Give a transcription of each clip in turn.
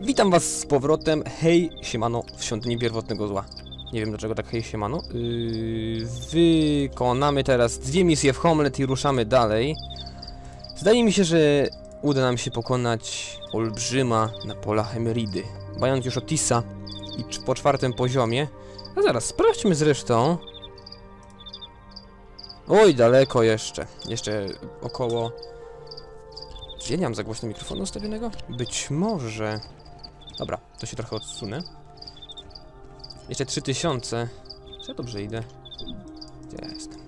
Witam was z powrotem, hej, siemano, w świątyni pierwotnego zła. Nie wiem dlaczego tak hej, siemano. Yy, wykonamy teraz dwie misje w Homelet i ruszamy dalej. Zdaje mi się, że uda nam się pokonać olbrzyma na polach Emeridy. Mając już Otisa i po czwartym poziomie. A zaraz, sprawdźmy zresztą. Oj, daleko jeszcze. Jeszcze około... Czy ja nie mam za głośno mikrofonu ustawionego? Być może... Dobra, to się trochę odsunę. Jeszcze 3000. Czy ja dobrze idę? Gdzie jestem?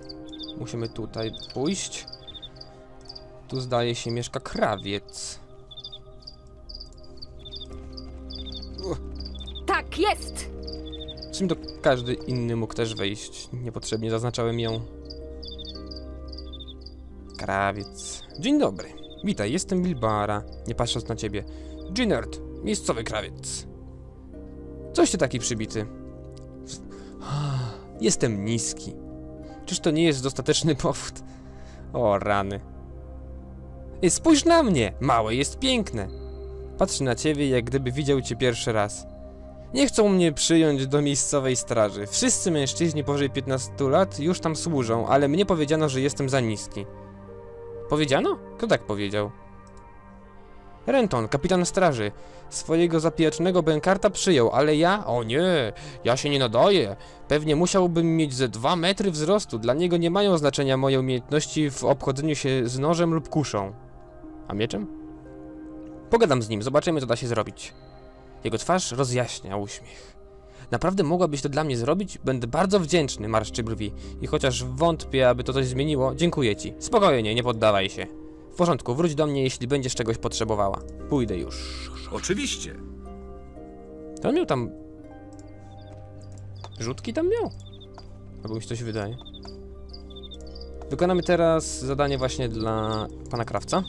Musimy tutaj pójść. Tu zdaje się mieszka krawiec. Tak jest! Sumie to każdy inny mógł też wejść. Niepotrzebnie zaznaczałem ją. Krawiec. Dzień dobry. Witaj, jestem Bilbara. Nie patrząc na ciebie. Ginard, miejscowy krawiec. Coś ty taki przybity. Jestem niski. Czyż to nie jest dostateczny powód? O rany. Spójrz na mnie! Małe jest piękne. Patrzy na ciebie, jak gdyby widział cię pierwszy raz. Nie chcą mnie przyjąć do miejscowej straży. Wszyscy mężczyźni powyżej 15 lat już tam służą, ale mnie powiedziano, że jestem za niski. Powiedziano? Kto tak powiedział? Renton, kapitan straży. Swojego zapijacznego bękarta przyjął, ale ja? O nie, ja się nie nadaję. Pewnie musiałbym mieć ze 2 metry wzrostu. Dla niego nie mają znaczenia moje umiejętności w obchodzeniu się z nożem lub kuszą. A mieczem? Pogadam z nim, zobaczymy co da się zrobić. Jego twarz rozjaśnia uśmiech. Naprawdę mogłabyś to dla mnie zrobić? Będę bardzo wdzięczny, marszczy brwi. I chociaż wątpię, aby to coś zmieniło, dziękuję ci. Spokojnie, nie poddawaj się. W porządku, wróć do mnie, jeśli będziesz czegoś potrzebowała. Pójdę już. Oczywiście. To on miał tam... Rzutki tam miał? Albo mi się coś wydaje. Wykonamy teraz zadanie właśnie dla pana krawca.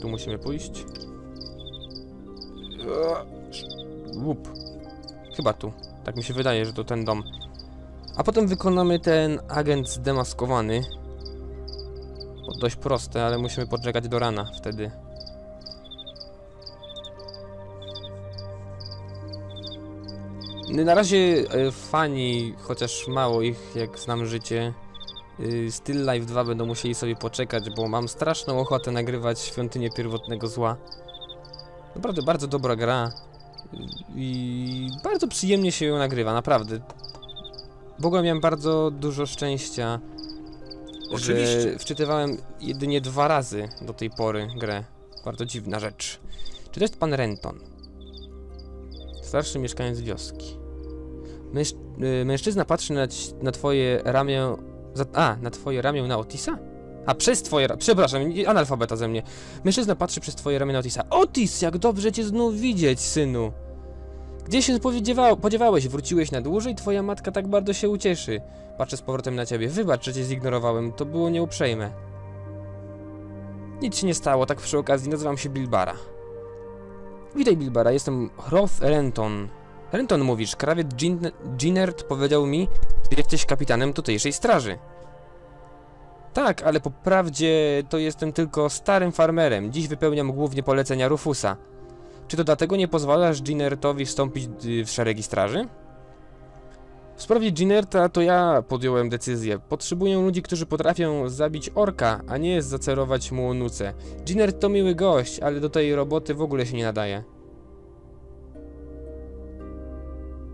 Tu musimy pójść. Łup. Chyba tu. Tak mi się wydaje, że to ten dom. A potem wykonamy ten agent zdemaskowany. Dość proste, ale musimy poczekać do rana wtedy. Na razie e, fani, chociaż mało ich, jak znam życie, y, Still Life 2 będą musieli sobie poczekać, bo mam straszną ochotę nagrywać Świątynię Pierwotnego Zła. Naprawdę bardzo dobra gra y, i bardzo przyjemnie się ją nagrywa, naprawdę. W ogóle miałem bardzo dużo szczęścia, Oczywiście. wczytywałem jedynie dwa razy do tej pory grę. Bardzo dziwna rzecz. Czy to jest pan Renton? Starszy mieszkaniec wioski. Męż, y, mężczyzna patrzy na, na twoje ramię. Za, a, na twoje ramię na Otisa? A przez twoje. ra- Przepraszam, analfabeta ze mnie. Mężczyzna patrzy przez twoje ramię na Otisa. Otis, jak dobrze cię znów widzieć, synu. Gdzie się podziewa- podziewałeś? Wróciłeś na dłużej? Twoja matka tak bardzo się ucieszy. Patrzę z powrotem na ciebie. Wybacz, że cię zignorowałem. To było nieuprzejme. Nic się nie stało, tak przy okazji nazywam się Bilbara. Witaj Bilbara, jestem Hroth Renton. Renton mówisz, krawiec Gin powiedział mi, że jesteś kapitanem tutejszej straży. Tak, ale po prawdzie to jestem tylko starym farmerem. Dziś wypełniam głównie polecenia Rufusa. Czy to dlatego nie pozwalasz Ginertowi wstąpić y, w szeregi straży? W sprawie Ginerta to ja podjąłem decyzję. Potrzebuję ludzi, którzy potrafią zabić orka, a nie zacerować mu nuce. Ginert to miły gość, ale do tej roboty w ogóle się nie nadaje.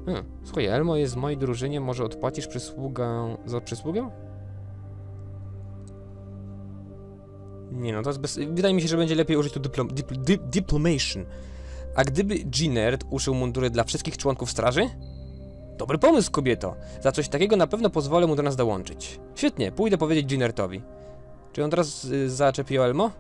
Hmm. Słuchaj, Elmo jest w mojej drużynie, może odpłacisz przysługę za przysługę? Nie no, to jest bez... Wydaje mi się, że będzie lepiej użyć tu dyplom... Dipl... Di... Diplomation. A gdyby Ginert uszył mundury dla wszystkich członków straży? Dobry pomysł, kobieto. Za coś takiego na pewno pozwolę mu do nas dołączyć. Świetnie, pójdę powiedzieć Ginertowi. Czy on teraz y, zaczepi Elmo?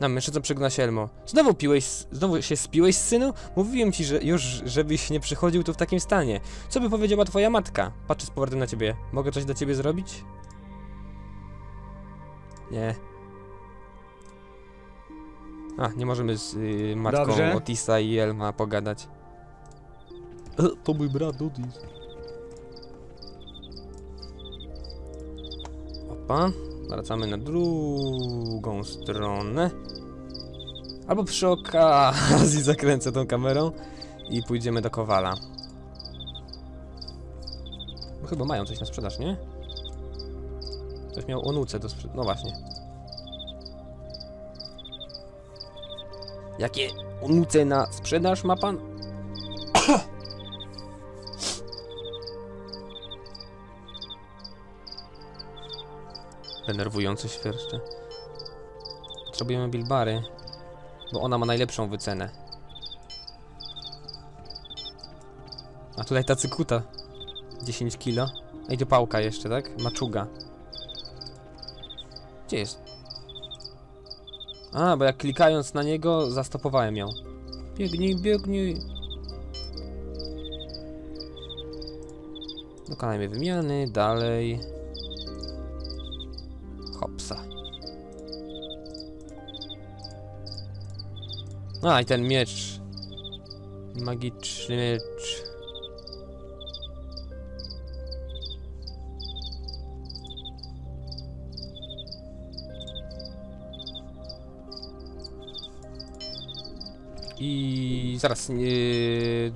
Na mężczyzna przegna się Elmo. Znowu piłeś, znowu się spiłeś, synu? Mówiłem ci, że już, żebyś nie przychodził tu w takim stanie. Co by powiedziała twoja matka? Patrzę z powrotem na ciebie. Mogę coś dla ciebie zrobić? Nie. A, nie możemy z y, matką Dobrze. Otisa i Elma pogadać. E, To mój brat Otis. Opa, wracamy na drugą stronę. Albo przy okazji zakręcę tą kamerą i pójdziemy do Kowala. Chyba mają coś na sprzedaż, nie? Ktoś miał onuce do sprzedaży. No właśnie. Jakie onuce na sprzedaż ma pan? Denerwujące świerszcze. Potrzebujemy Bilbary, bo ona ma najlepszą wycenę. A tutaj ta cykuta. 10 kilo. Ej, to pałka jeszcze, tak? Maczuga. Gdzie jest? A, bo jak klikając na niego, zastopowałem ją. Biegnij, biegnij. Dokonajmy wymiany, dalej. Hopsa. A, i ten miecz. Magiczny miecz. I zaraz. Yy...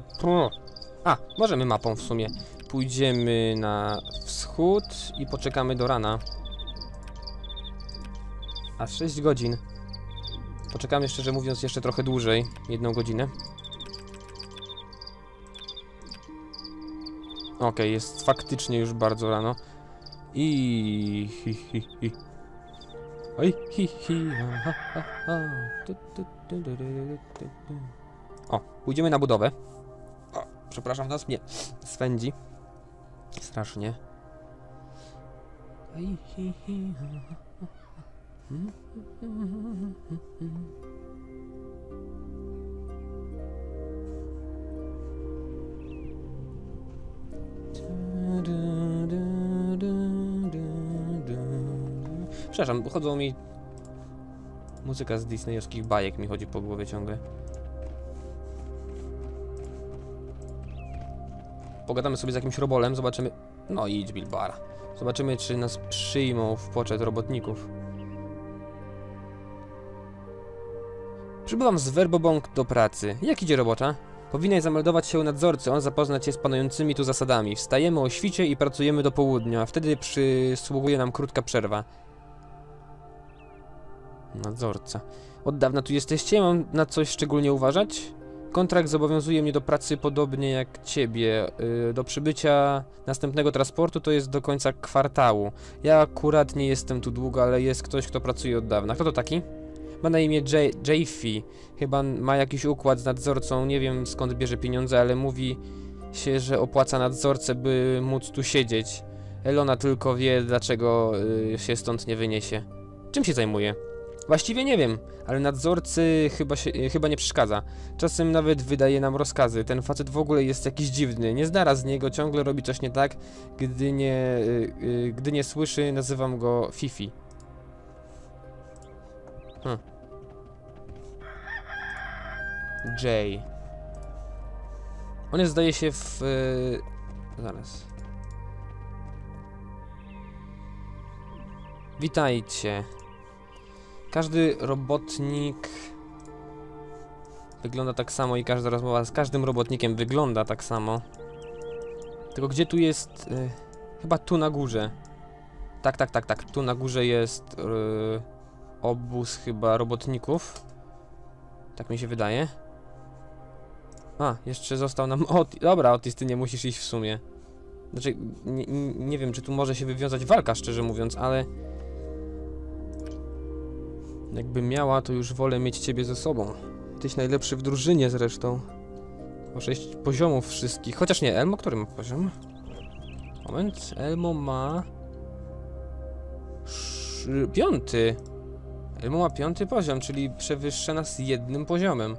A, możemy mapą w sumie. Pójdziemy na wschód i poczekamy do rana. A 6 godzin. Poczekamy szczerze mówiąc jeszcze trochę dłużej. Jedną godzinę. Okej, jest faktycznie już bardzo rano. I hi hi hi. Oj, hi hi. Ha, ha, ha. Tu, tu, O, pójdziemy na budowę. O, przepraszam nas, mnie swędzi. Strasznie. Przepraszam, chodzą mi... Muzyka z disneyowskich bajek mi chodzi po głowie ciągle. Pogadamy sobie z jakimś robolem, zobaczymy... No idź, Bilbara. Zobaczymy, czy nas przyjmą w poczet robotników. Przybywam z Verbobong do pracy. Jak idzie robota? Powinnaś zameldować się u nadzorcy, on zapozna cię z panującymi tu zasadami. Wstajemy o świcie i pracujemy do południa, wtedy przysługuje nam krótka przerwa. Nadzorca. Od dawna tu jesteście? Mam na coś szczególnie uważać? Kontrakt zobowiązuje mnie do pracy podobnie jak ciebie. Yy, do przybycia następnego transportu to jest do końca kwartału. Ja akurat nie jestem tu długo, ale jest ktoś, kto pracuje od dawna. Kto to taki? Ma na imię J- Jaffe. Chyba ma jakiś układ z nadzorcą. Nie wiem skąd bierze pieniądze, ale mówi się, że opłaca nadzorcę, by móc tu siedzieć. Elona tylko wie, dlaczego yy, się stąd nie wyniesie. Czym się zajmuje? Właściwie nie wiem, ale nadzorcy chyba, się, y, chyba nie przeszkadza. Czasem nawet wydaje nam rozkazy. Ten facet w ogóle jest jakiś dziwny. Nie zdara z niego, ciągle robi coś nie tak. Gdy nie, y, y, gdy nie słyszy, nazywam go Fifi. Hm. Jay. On jest, zdaje się, w... Zaraz. Witajcie. Każdy robotnik wygląda tak samo i każda rozmowa z każdym robotnikiem wygląda tak samo. Tylko gdzie tu jest... Y, chyba tu na górze. Tak, tak, tak, tak. Tu na górze jest y, obóz chyba robotników. Tak mi się wydaje. A, jeszcze został nam Otis. Dobra, Otis, ty nie musisz iść w sumie. Znaczy, nie- nie wiem, czy tu może się wywiązać walka, szczerze mówiąc, ale... Jakby miała, to już wolę mieć ciebie ze sobą. Tyś najlepszy w drużynie zresztą. O poziomów wszystkich. Chociaż nie, Elmo, który ma poziom? Moment, Elmo ma... Piąty. Elmo ma piąty poziom, czyli przewyższa nas jednym poziomem.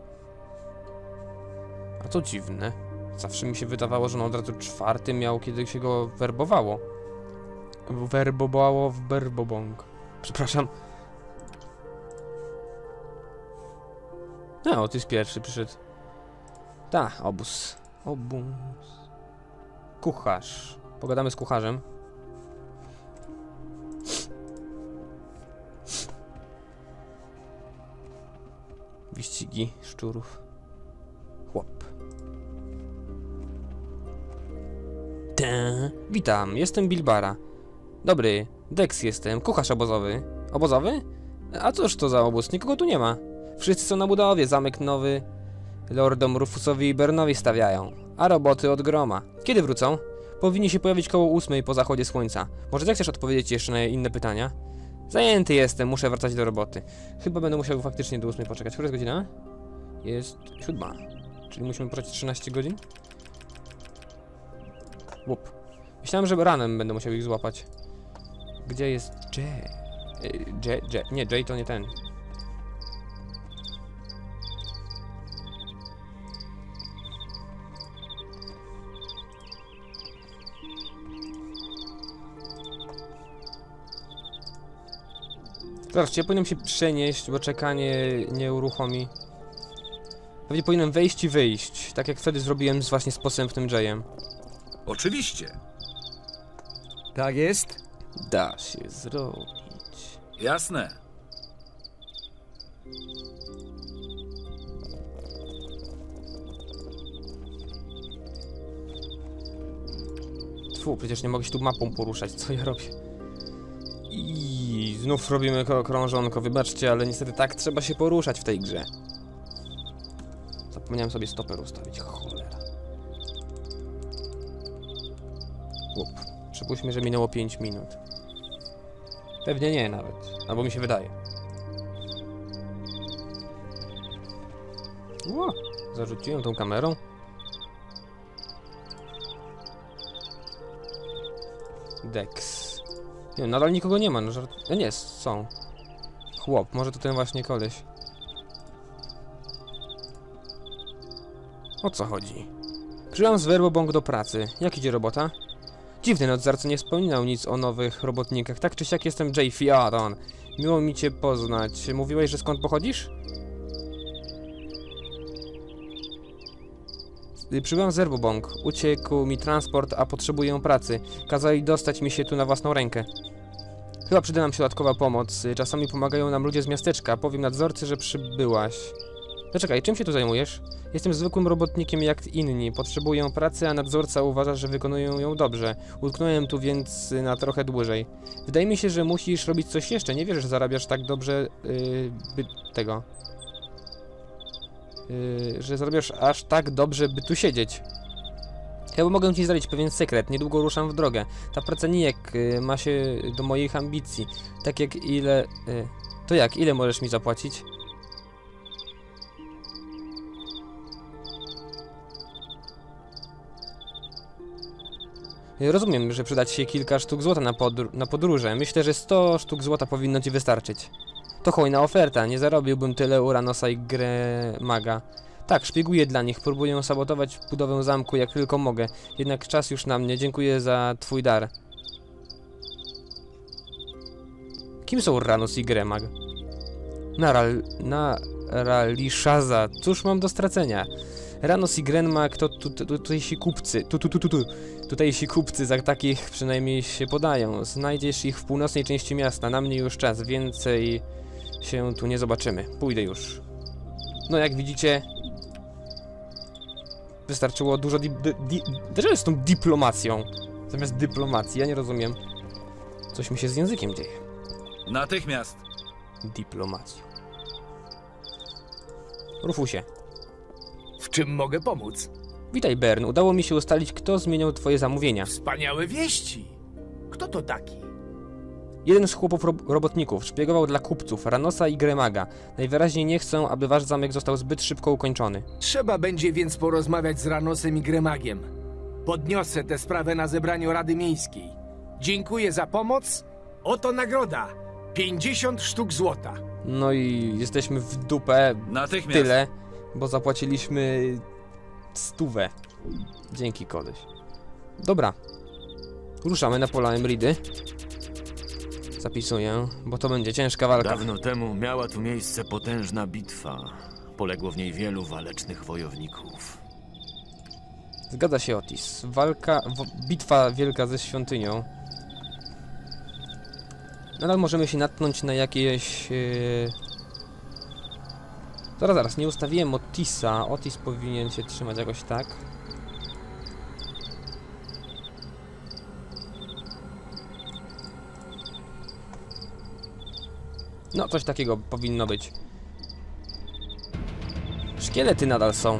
A to dziwne. Zawsze mi się wydawało, że on od razu czwarty miał, kiedy się go werbowało. Werbowało w Berbobong. Przepraszam. No, jest pierwszy przyszedł. Ta, obóz. Obóz. Kucharz. Pogadamy z kucharzem. wyścigi szczurów. Chłop. Tę. Witam, jestem Bilbara. Dobry, Dex jestem, kucharz obozowy. Obozowy? A cóż to za obóz? Nikogo tu nie ma. Wszyscy są na budowie, zamek nowy. Lordom Rufusowi i Bernowi stawiają. A roboty od groma. Kiedy wrócą? Powinni się pojawić koło ósmej po zachodzie słońca. Może zechcesz odpowiedzieć jeszcze na inne pytania? Zajęty jestem, muszę wracać do roboty. Chyba będę musiał faktycznie do ósmej poczekać. Która jest godzina? Jest siódma. Czyli musimy poczekać 13 godzin? Łup. Myślałem, że ranem będę musiał ich złapać. Gdzie jest Jay? Y, Jay, Jay? Nie, Jay to nie ten. Zobaczcie, ja powinienem się przenieść, bo czekanie nie uruchomi. Pewnie powinienem wejść i wyjść, tak jak wtedy zrobiłem z właśnie z posępnym Jayem. Oczywiście. Tak jest? Da się zrobić. Jasne. Tfu, przecież nie mogę się tu mapą poruszać, co ja robię? I znów robimy ko- krążonko, wybaczcie, ale niestety tak trzeba się poruszać w tej grze. Zapomniałem sobie stoper ustawić, cholera. Łup. Przypuśćmy, że minęło 5 minut. Pewnie nie nawet, albo mi się wydaje. Ło, zarzuciłem tą kamerą. Dex. Nie, nadal nikogo nie ma, no żart... E, nie, są. Chłop, może to ten właśnie koleś. O co chodzi? Przyjąłem z Verbobong do pracy. Jak idzie robota? Dziwny nadzorca nie wspominał nic o nowych robotnikach. Tak czy siak jestem Jay Fiaton. Miło mi cię poznać. Mówiłeś, że skąd pochodzisz? Przybyłam z Erbobong. Uciekł mi transport, a potrzebuję pracy. Kazali dostać mi się tu na własną rękę. Chyba przyda nam się dodatkowa pomoc. Czasami pomagają nam ludzie z miasteczka. Powiem nadzorcy, że przybyłaś. No czekaj, czym się tu zajmujesz? Jestem zwykłym robotnikiem jak inni. Potrzebuję pracy, a nadzorca uważa, że wykonują ją dobrze. Utknąłem tu więc na trochę dłużej. Wydaje mi się, że musisz robić coś jeszcze. Nie wierzę, że zarabiasz tak dobrze, yy, by tego. Yy, że zarabiasz aż tak dobrze, by tu siedzieć. Ja mogę ci zdradzić pewien sekret. Niedługo ruszam w drogę. Ta praca nijak y, ma się do moich ambicji. Tak jak ile... Y, to jak? Ile możesz mi zapłacić? Y, Rozumiem, że przydać się kilka sztuk złota na, podr- na podróże. Myślę, że 100 sztuk złota powinno ci wystarczyć. To hojna oferta, nie zarobiłbym tyle Uranosa i grę maga. Tak, szpieguję dla nich, próbuję sabotować budowę zamku jak tylko mogę. Jednak czas już na mnie, dziękuję za twój dar. Kim są Uranus i Gremag? Naral... Naralishaza, cóż mam do stracenia? Ranos i Grenmag to tu, tu, tutejsi kupcy, tu, tu, tu, tu, tu, tutejsi kupcy, za takich przynajmniej się podają. Znajdziesz ich w północnej części miasta, na mnie już czas, więcej się tu nie zobaczymy. Pójdę już. No jak widzicie, wystarczyło dużo di... di, di dlaczego z tą dyplomacją? Zamiast dyplomacji, ja nie rozumiem. Coś mi się z językiem dzieje. Natychmiast. Dyplomacją. Rufusie. W czym mogę pomóc? Witaj, Bern. Udało mi się ustalić, kto zmieniał twoje zamówienia. Wspaniałe wieści! Kto to taki? Jeden z chłopów rob robotników szpiegował dla kupców, Ranosa i Gremaga. Najwyraźniej nie chcą, aby wasz zamek został zbyt szybko ukończony. Trzeba będzie więc porozmawiać z Ranosem i Gremagiem. Podniosę tę sprawę na zebraniu Rady Miejskiej. Dziękuję za pomoc. Oto nagroda. 50 sztuk złota. No i jesteśmy w dupę Natychmiast. tyle, bo zapłaciliśmy stówę. Dzięki koleś. Dobra. Ruszamy na pola Emridy. Zapisuję, bo to będzie ciężka walka. Dawno temu miała tu miejsce potężna bitwa. Poległo w niej wielu walecznych wojowników. Zgadza się Otis. Walka, bitwa wielka ze świątynią. Nadal możemy się natknąć na jakieś... Yy... Zaraz, zaraz, nie ustawiłem Otisa. Otis powinien się trzymać jakoś tak. No, coś takiego powinno być. Szkielety nadal są.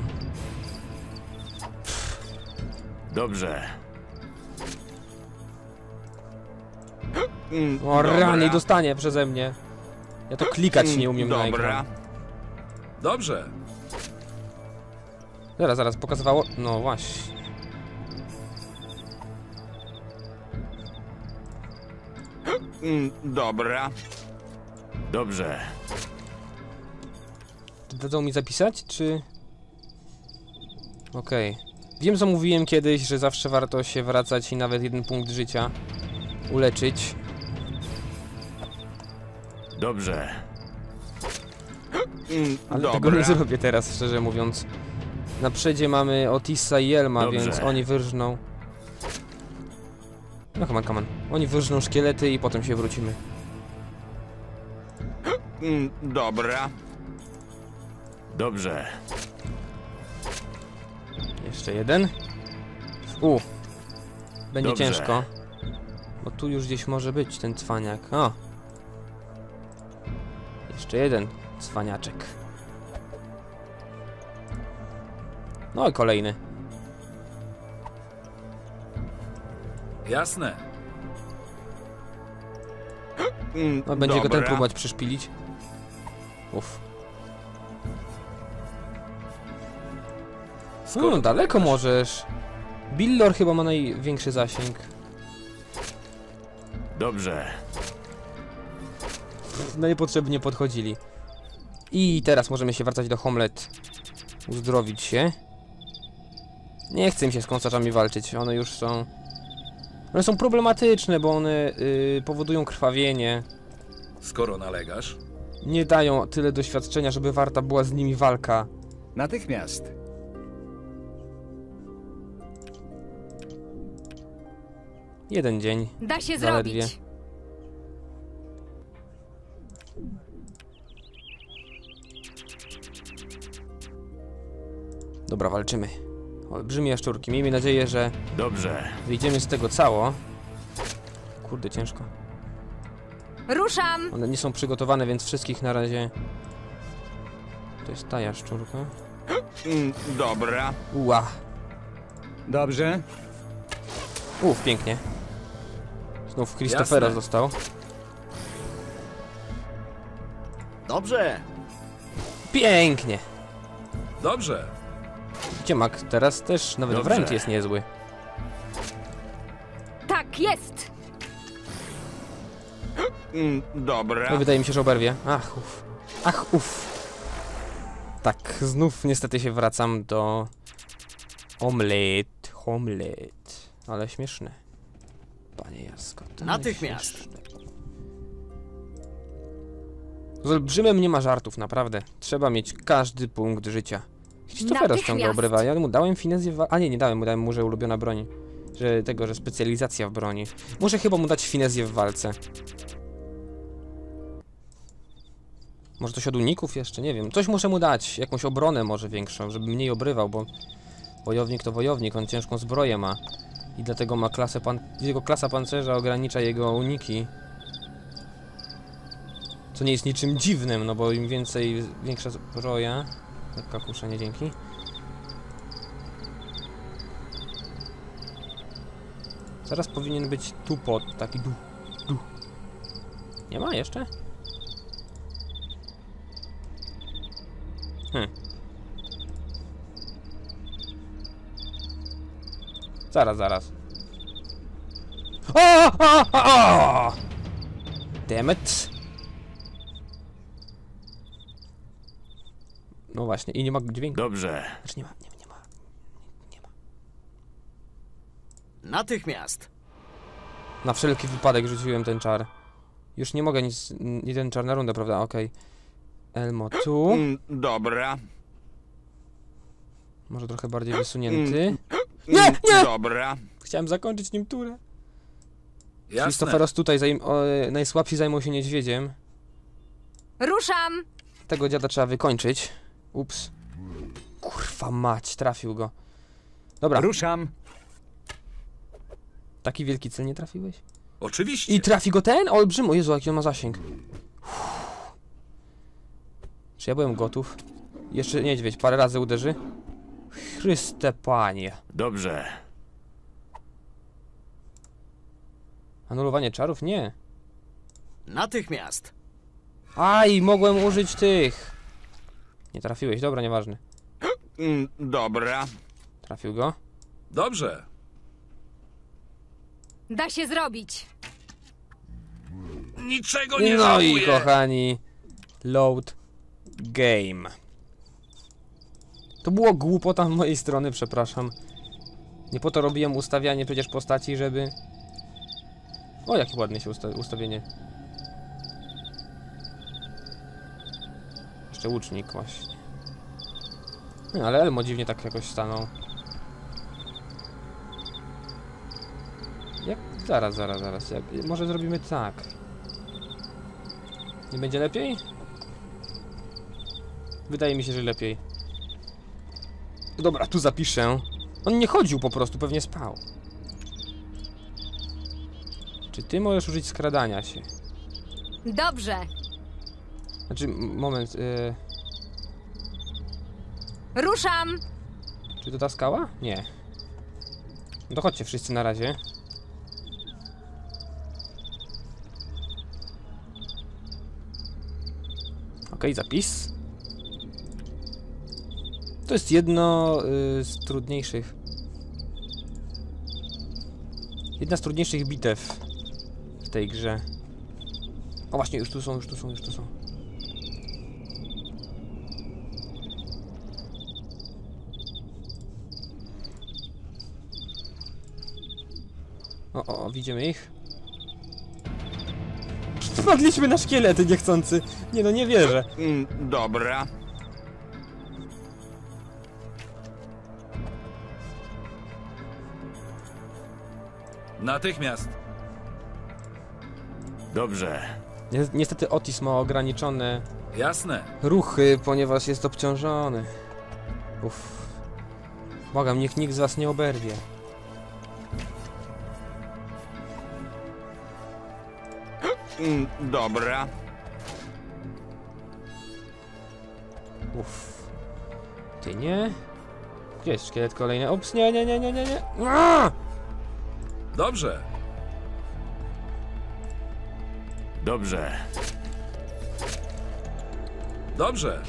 Dobrze. O rany, dostanie przeze mnie. Ja to klikać nie umiem na Dobra. ekran. Dobrze. Zaraz, zaraz, pokazywało... No właśnie. Dobra. Dobrze. Dadzą mi zapisać, czy... Okej. Wiem, co mówiłem kiedyś, że zawsze warto się wracać i nawet jeden punkt życia uleczyć. Dobrze. Mm, Ale Dobra. tego nie zrobię teraz, szczerze mówiąc. Na przedzie mamy Otisa i Elma, Dobrze. więc oni wyrżną... No come on, come on. Oni wyrżną szkielety i potem się wrócimy. Mm, Dobra. Dobrze. Jeszcze jeden. U. Będzie Dobrze. ciężko. Bo tu już gdzieś może być ten cwaniak. O. Jeszcze jeden cwaniaczek. No i kolejny. Jasne. Mm, No będzie go ten dobra. próbować przyszpilić. Uff. Skoro No, daleko możesz. Billor chyba ma największy zasięg. Dobrze. No niepotrzebnie podchodzili. I teraz możemy się wracać do Homlet. Uzdrowić się. Nie chcę im się z kąsaczami walczyć. One już są... One są problematyczne, bo one y, powodują krwawienie. Skoro nalegasz. Nie dają tyle doświadczenia, żeby warta była z nimi walka. Natychmiast. Jeden dzień. Da się Zaledwie. zrobić. Dobra, walczymy. Olbrzymie jaszczurki. Miejmy nadzieję, że Dobrze. wyjdziemy z tego cało. Kurde, ciężko. Ruszam! One nie są przygotowane, więc wszystkich na razie... To jest ta jaszczurka. Mm, Dobra. Ua. Dobrze. Uf, pięknie. Znów Christophera Jasne. został. Dobrze. Pięknie. Dobrze. Gdzie Mak teraz też nawet Dobrze. wręcz jest niezły. Tak, jest! Mm, Dobra. No, wydaje mi się, że oberwie. Ach, uf. Ach, uf. Tak, znów niestety się wracam do... Omlet. Homlet. Ale śmieszne. Panie Jasko. to Natychmiast. śmieszne. Z olbrzymem nie ma żartów, naprawdę. Trzeba mieć każdy punkt życia. Christophera ściąga obrywa. Ja mu dałem finezję w... A nie, nie dałem mu, dałem mu, że ulubiona broń. Że tego, że specjalizacja w broni. Muszę chyba mu dać finezję w walce. Może coś od uników jeszcze, nie wiem. Coś muszę mu dać, jakąś obronę może większą, żeby mniej obrywał, bo wojownik to wojownik, on ciężką zbroję ma. I dlatego ma klasę pan... jego klasa pancerza ogranicza jego uniki. Co nie jest niczym dziwnym, no bo im więcej, większa zbroja... Lekka kusza, nie dzięki. Zaraz powinien być tu pod, taki du, du. Nie ma jeszcze? Zaraz, zaraz. O, o, o, o! Damn it. No właśnie, i nie ma dźwięku. Dobrze. Znaczy nie ma, nie, nie ma. Nie ma. Natychmiast. Na wszelki wypadek rzuciłem ten czar. Już nie mogę nic, jeden czar na rundę, prawda? Okej. Elmo tu. Mm, Dobra. Może trochę bardziej wysunięty. Mm, nie! Dobra. Chciałem zakończyć nim turę. Jasne. Christoferos tutaj zajm o, e, najsłabsi zajmą się niedźwiedziem. Ruszam! Tego dziada trzeba wykończyć. Ups. Kurwa mać, trafił go. Dobra, Ruszam. taki wielki cel nie trafiłeś? Oczywiście. I trafi go ten? Olbrzym, o Jezu, jaki on ma zasięg. Uff. Czy ja byłem gotów? Jeszcze niedźwiedź parę razy uderzy? Chryste panie. Dobrze. Anulowanie czarów? Nie. Natychmiast. Aj, mogłem użyć tych. Nie trafiłeś, dobra, nieważne. Dobra. Trafił go. Dobrze. Da się zrobić. Niczego nie No i żałuję. kochani, load game. To było głupota z mojej strony, przepraszam. Nie po to robiłem ustawianie przecież postaci, żeby... O, jakie ładne się usta ustawienie. Jeszcze łucznik właśnie. No, ale Elmo dziwnie tak jakoś stanął. Jak? Zaraz, zaraz, zaraz. Jak... Może zrobimy tak. Nie będzie lepiej? Wydaje mi się, że lepiej. Dobra, tu zapiszę. On nie chodził po prostu, pewnie spał. Czy ty możesz użyć skradania się? Dobrze. Znaczy, moment, y, Ruszam. czy to ta skała? Nie. No to chodźcie wszyscy na razie. Okej, zapis. To jest jedno y, z trudniejszych. Jedna z trudniejszych bitew w tej grze. O właśnie, już tu są, już tu są, już tu są. O, o, widzimy ich. Wpadliśmy na szkielety niechcący. Nie no, nie wierzę. Mm, Dobra. Natychmiast. Dobrze. Ni- Niestety Otis ma ograniczone Jasne. ruchy, ponieważ jest obciążony. Uff. Błagam, niech nikt z was nie oberwie. Mm, Dobra. Uff. Ty nie? Gdzie jest szkielet kolejny? Ups, nie, nie, nie, nie, nie, nie. Aaa! Dobrze. Dobrze. Dobrze.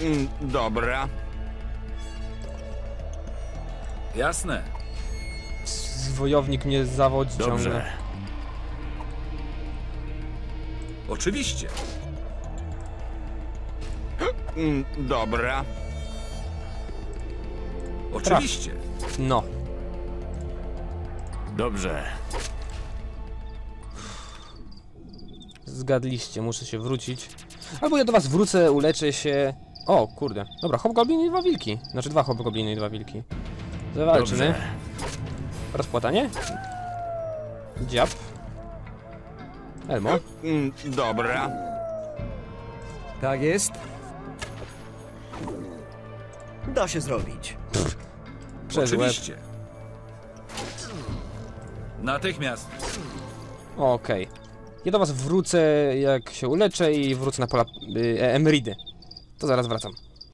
Mm, Dobra. Jasne. Z- Wojownik mnie zawodzi ciągle. Dobrze. Oczywiście. Mm, Dobra. Oczywiście. No. Dobrze. Zgadliście, muszę się wrócić. Albo ja do was wrócę, uleczę się. O, kurde. Dobra, hobgoblin i dwa wilki. Znaczy dwa hobgobliny i dwa wilki. Zawalczymy. Dobrze. Rozpłatanie? Dziab. Elmo. Mm, Dobra. Tak jest. Da się zrobić. Przez łeb. Oczywiście. Natychmiast. Okej. Ja do was wrócę, jak się uleczę i wrócę na pola y, e, Emeridy. To zaraz wracam.